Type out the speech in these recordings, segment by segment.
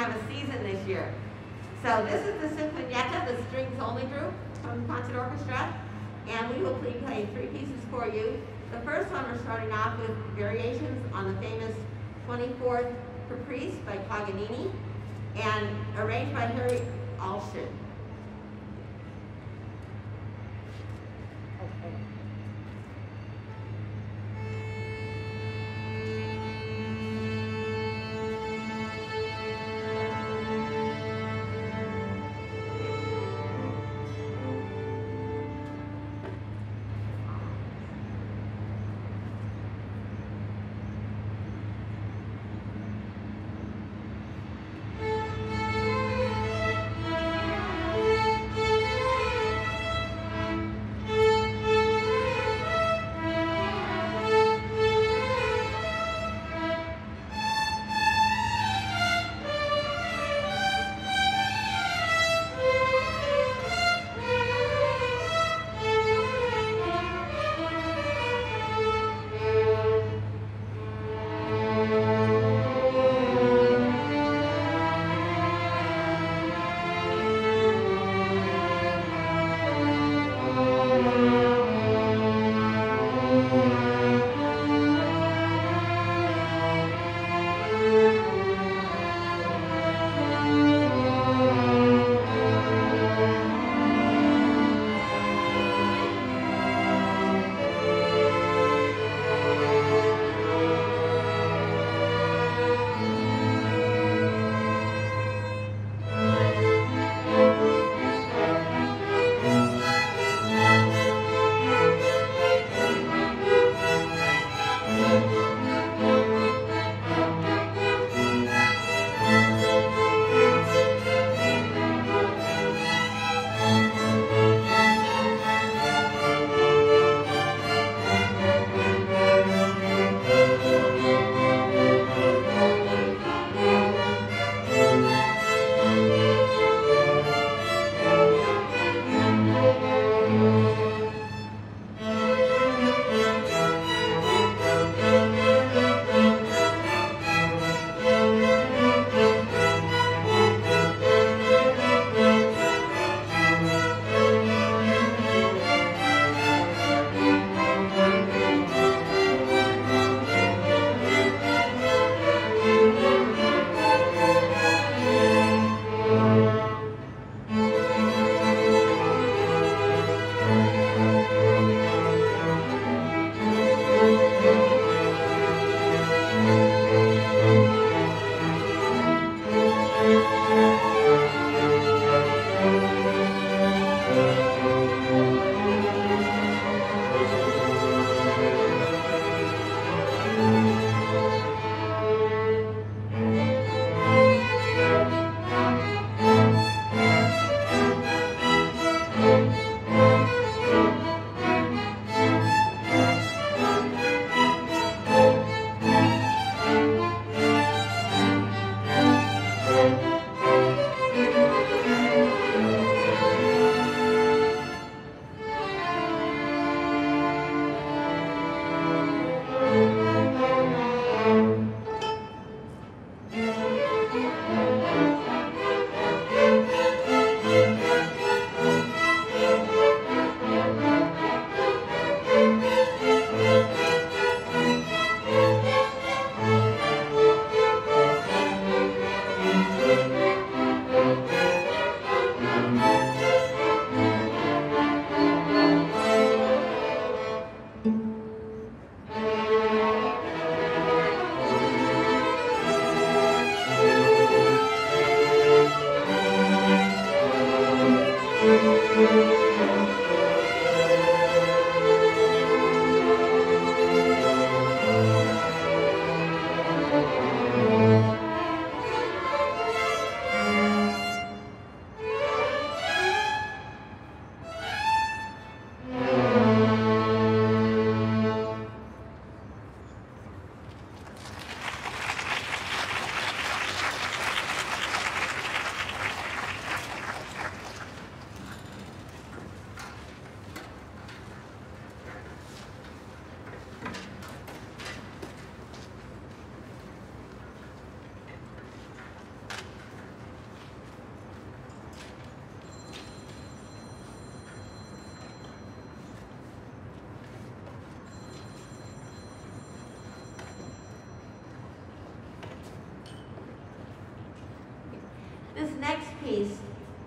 have a season this year. So this is the Sinfonietta, the strings only group from the Concert Orchestra, and we will play, play three pieces for you. The first one, we're starting off with variations on the famous 24th Caprice by Paganini, and arranged by Harry Alshin.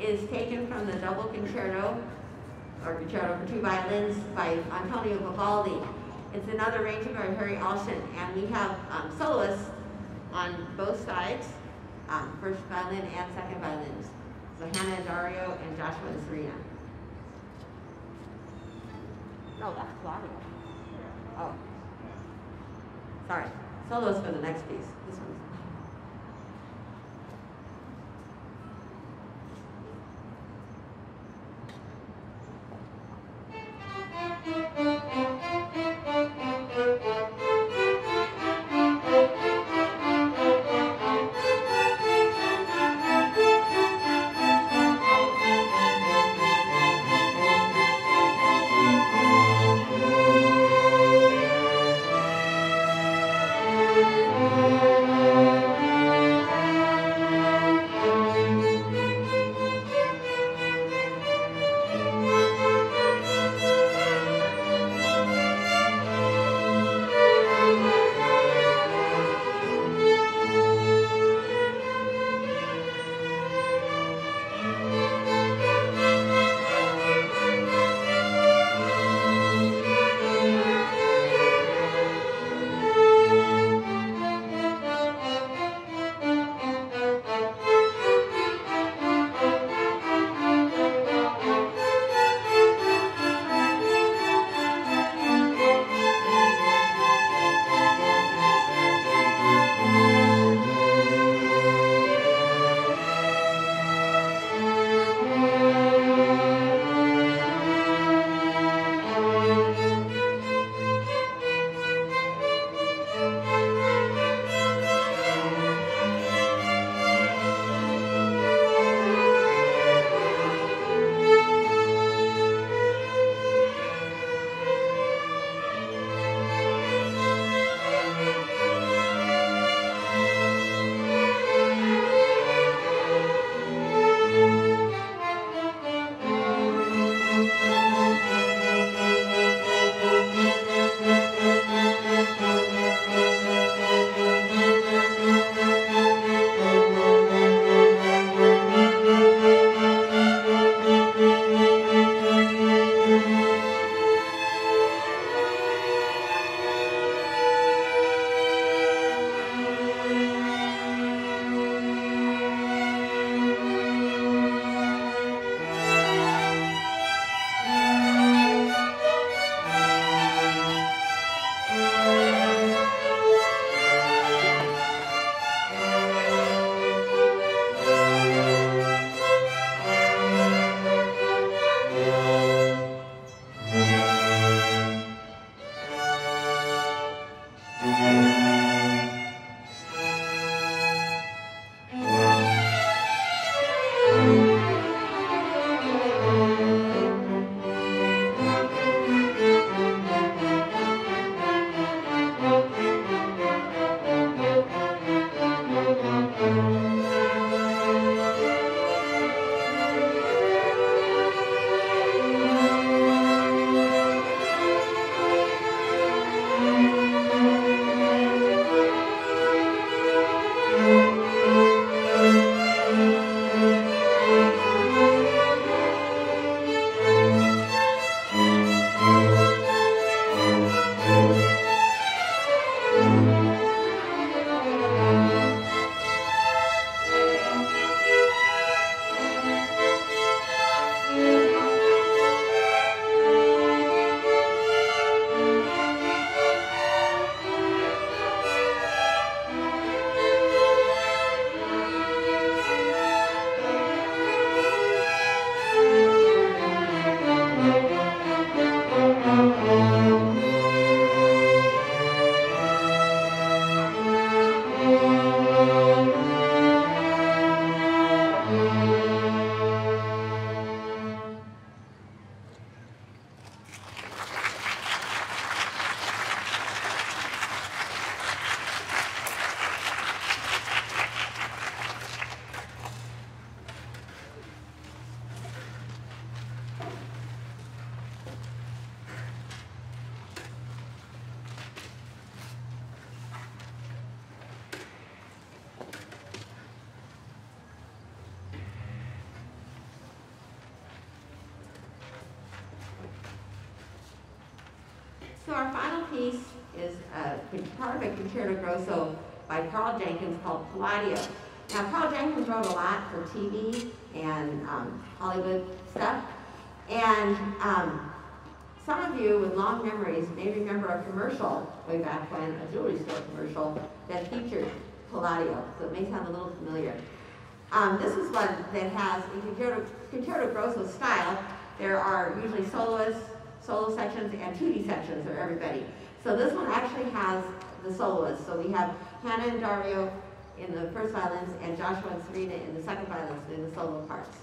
Is taken from the double concerto, or concerto for two violins by Antonio Vivaldi. It's another arrangement by Harry Alshin, and we have um, soloists on both sides, um, first violin and second violins. So Hannah and Dario and Joshua and Serena. No, that's Claudio. Oh. Sorry, soloist for the next piece. This one's. So our final piece is uh, part of a concerto grosso by Karl Jenkins called Palladio. Now, Karl Jenkins wrote a lot for TV and um, Hollywood stuff. And um, some of you with long memories may remember a commercial way back when, a jewelry store commercial, that featured Palladio. So it may sound a little familiar. Um, this is one that has, a concerto, concerto grosso style, there are usually soloists, solo sections, and tutti sections for everybody. So this one actually has the soloists. So we have Hannah and Dario in the first violins and Joshua and Serena in the second violins in the solo parts.